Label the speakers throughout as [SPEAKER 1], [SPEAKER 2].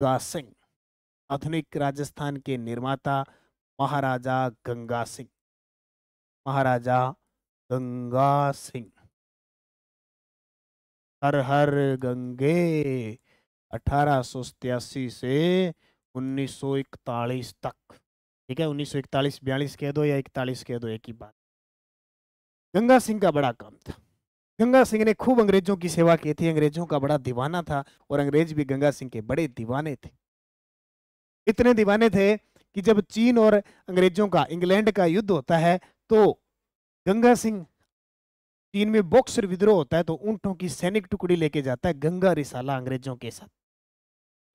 [SPEAKER 1] गंगा सिंह आधुनिक राजस्थान के निर्माता महाराजा गंगा सिंह महाराजा गंगा सिंह हर हर गंगे, अठारह से 1941 तक। ठीक है 1941 बयालीस कह दो या इकतालीस कह दो, एक ही बात। गंगा सिंह का बड़ा काम था। गंगा सिंह ने खूब अंग्रेज़ों की सेवा की थी। अंग्रेज़ों का बड़ा दीवाना था और अंग्रेज़ भी गंगा सिंह के बड़े दीवाने थे। इतने दीवाने थे कि जब चीन और अंग्रेज़ों का, इंग्लैंड का युद्ध होता है तो गंगा सिंह चीन में बॉक्सर विद्रोह होता है तो ऊंटों की सैनिक टुकड़ी लेके जाता है गंगा रिसाला अंग्रेज़ों के साथ।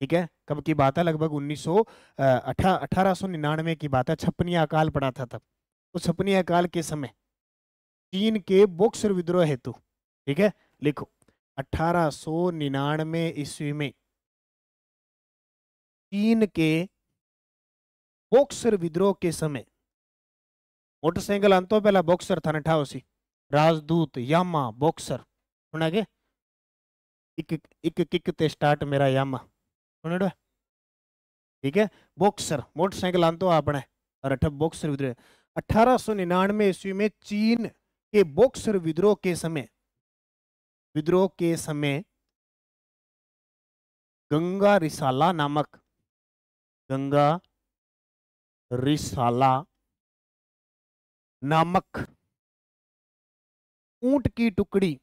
[SPEAKER 1] ठीक है? कब की बात है? लगभग उन्नीस सौ अठारह सौ निन्यानवे की बात है। छपनी अकाल पड़ा था तब। तो छपनी अकाल के समय चीन के बॉक्सर विद्रोह हेतु ठीक है? लिखो। अठारह सौ निन्यानवे ईस्वी में चीन के बॉक्सर विद्रोह के समय मोटरसाइकिल अंतो पहला बॉक्सर था नठाओसी राजदूत यामा बॉक्सर। सुना के एक एक किक ते स्टार्ट मेरा यामा। सुन ठीक है? बॉक्सर, मोटरसाइकिल आन तो आपने और अठ बॉक्सर विद्रोह। अठारह सौ निन्यानवे ईस्वी में चीन के बॉक्सर विद्रोह के समय विद्रोह के समय गंगा रिसाला नामक गंगा रिसाला नामक ऊँट की टुकड़ी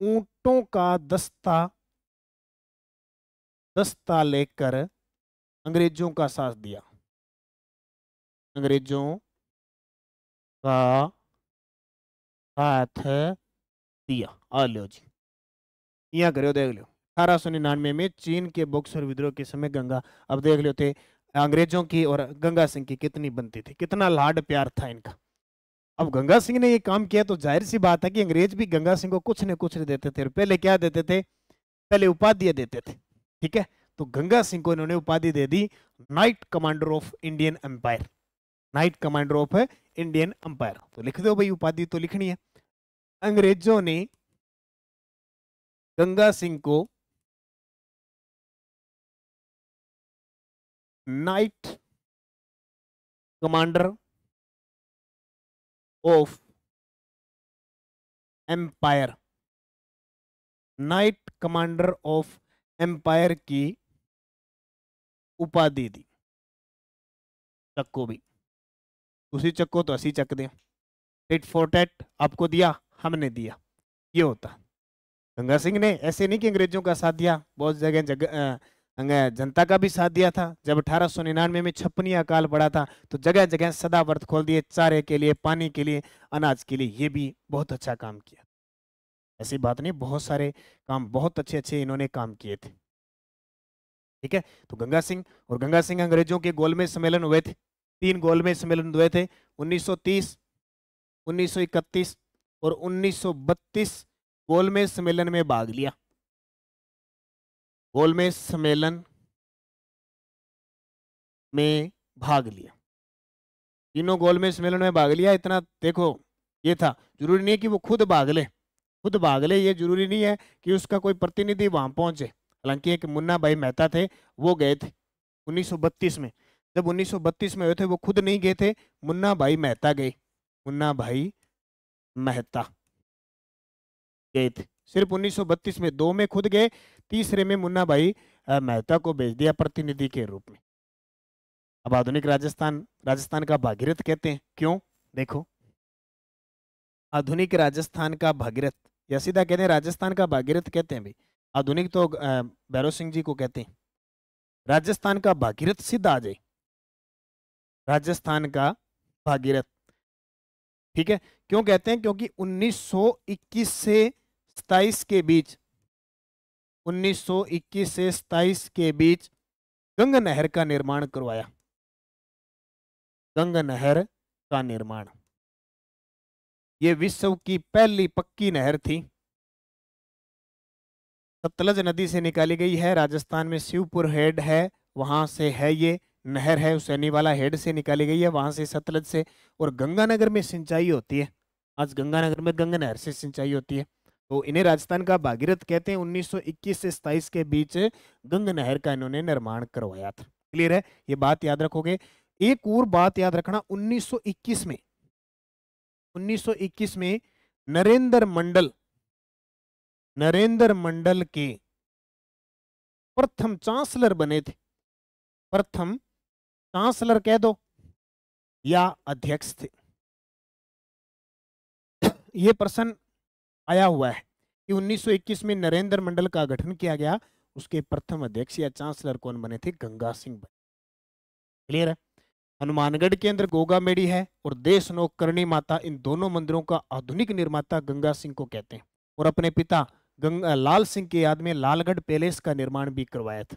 [SPEAKER 1] ऊंटों का दस्ता दस्ता लेकर अंग्रेज़ों का साथ दिया। अंग्रेज़ों का साथ दिया। आ लो जी। यहाँ करो देख लो अठारह सौ निन्यानवे में चीन के बॉक्सर विद्रोह के समय गंगा, अब देख लो थे अंग्रेज़ों की और गंगा सिंह की कितनी बनती थी, कितना लाड प्यार था इनका। अब गंगा सिंह ने ये काम किया तो ज़ाहिर सी बात है कि अंग्रेज़ भी गंगा सिंह को कुछ न कुछ देते थे पहले क्या देते थे? पहले उपाधि देते थे, ठीक है? तो गंगा सिंह को इन्होंने उपाधि दे दी knight commander of Indian empire knight commander of Indian empire तो लिख दो भाई, उपाधि तो लिखनी है। अंग्रेज़ों ने गंगा सिंह को knight commander of empire, knight commander of empire की उपाधि दी। चक्को भी। उसी चक्को तो असी चक दें। टिट फॉर टेट आपको दिया। हमने दिया। ये होता। गंगा सिंह ने ऐसे नहीं कि अंग्रेज़ों का साथ दिया, बहुत जगह जगह जनता का भी साथ दिया था। जब अठारह सौ निन्यानवे में छप्पनी अकाल पड़ा था तो जगह जगह सदा व्रत खोल दिए, चारे के लिए, पानी के लिए, अनाज के लिए, ये भी बहुत अच्छा काम किया ऐसी बात नहीं, बहुत सारे काम, बहुत अच्छे अच्छे इन्होंने काम किए थे। ठीक है? तो गंगा सिंह और गंगा सिंह अंग्रेज़ों के गोलमेज सम्मेलन हुए थे। तीन गोलमेज सम्मेलन हुए थे 1930 1931 और 1932 गोलमेज सम्मेलन में भाग लिया। गोलमेज सम्मेलन में भाग लिया। तीनों गोलमेज सम्मेलन में भाग लिया। इतना देखो, ये था, ज़रूरी नहीं है कि वो खुद भाग ले। खुद भाग ले, ये ज़रूरी नहीं है कि उसका कोई प्रतिनिधि वहाँ पहुँचे। हालाँकि एक मुन्ना भाई मेहता थे, वो गए थे 1932 में। जब 1932 में हुए थे, वो खुद नहीं गए थे, मुन्ना भाई मेहता गए। मुन्ना भाई मेहता। गए थे। सिर्फ़ 1932 में दो में खुद गए, तीसरे में मुन्ना भाई मेहता को भेज दिया प्रतिनिधि के रूप में। अब आधुनिक राजस्थान राजस्थान का भागीरथ कहते हैं। क्यों? देखो। आधुनिक राजस्थान का भागीरथ या सीधा कहते हैं, राजस्थान का भागीरथ कहते हैं भाई। आधुनिक तो भैरव सिंह जी को कहते हैं। राजस्थान का भागीरथ सीधा आ जाए। राजस्थान का भागीरथ। ठीक है? क्यों कहते हैं? क्योंकि 1921 से 27 के बीच 1921 से 27 के बीच गंगा नहर का निर्माण करवाया। गंगा नहर का निर्माण। ये विश्व की पहली पक्की नहर थी। सतलज नदी से निकाली गई है, राजस्थान में शिवपुर हेड है, वहाँ से है ये नहर है उसैनी वाला हेड से निकाली गई है, वहाँ से सतलज से और गंगानगर में सिंचाई होती है। आज गंगानगर में गंगा नहर से सिंचाई होती है। तो इन्हें राजस्थान का भागीरथ कहते हैं। 1921 से 27 के बीच गंगा नहर का इन्होंने निर्माण करवाया था। क्लियर है? ये बात याद रखोगे? एक और बात याद रखना 1921 में 1921 में नरेंद्र मंडल नरेंद्र मंडल के प्रथम चांसलर बने थे। प्रथम चांसलर कह दो, या अध्यक्ष थे। यह प्रश्न आया हुआ है कि 1921 में नरेंद्र मंडल का गठन किया गया, उसके प्रथम अध्यक्ष या चांसलर कौन बने थे? गंगा सिंह बने। क्लियर है? हनुमानगढ़ के अंदर गोगा मेड़ी है और देश नोक करणी माता, इन दोनों मंदिरों का आधुनिक निर्माता गंगा सिंह को कहते हैं। और अपने पिता गंगा, लाल सिंह की याद में लालगढ़ पैलेस का निर्माण भी करवाया था।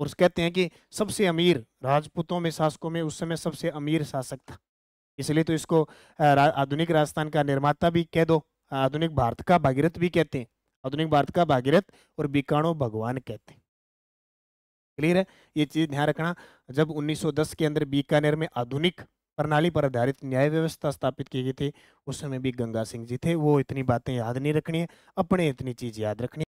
[SPEAKER 1] और कहते हैं कि सबसे अमीर राजपूतों में, शासकों में उस समय सबसे अमीर शासक था। इसलिए तो इसको आधुनिक राजस्थान का निर्माता भी कह दो, आधुनिक भारत का भागीरथ भी कहते हैं। आधुनिक भारत का भागीरथ और बीकाणो भगवान कहते हैं। क्लियर है? ये चीज़ ध्यान रखना, जब 1910 के अंदर बीकानेर में आधुनिक प्रणाली पर आधारित न्याय व्यवस्था स्थापित की गई थी, उस समय भी गंगा सिंह जी थे। वो इतनी बातें याद नहीं रखनी है, अपने इतनी चीज़ याद रखनी